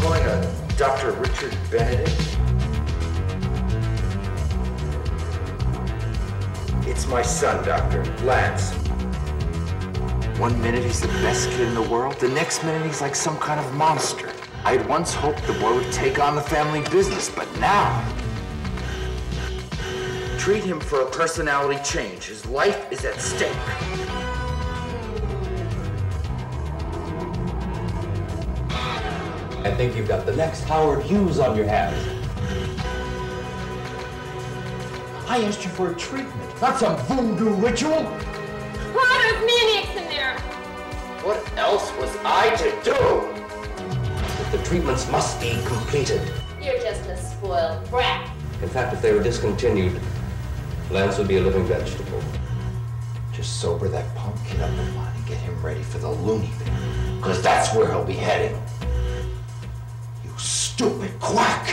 calling a Dr. Richard Benedict? It's my son, Doctor. Lance. One minute he's the best kid in the world, the next minute he's like some kind of monster. I had once hoped the boy would take on the family business, but now... Treat him for a personality change. His life is at stake. I think you've got the next Howard Hughes on your hands. I asked you for a treatment, not some voodoo ritual. Why maniacs in there? What else was I to do? But the treatments must be completed. You're just a spoiled brat. In fact, if they were discontinued, Lance would be a living vegetable. Just sober that punk kid up and get him ready for the loony bin. Because that's where he'll be heading stupid quack.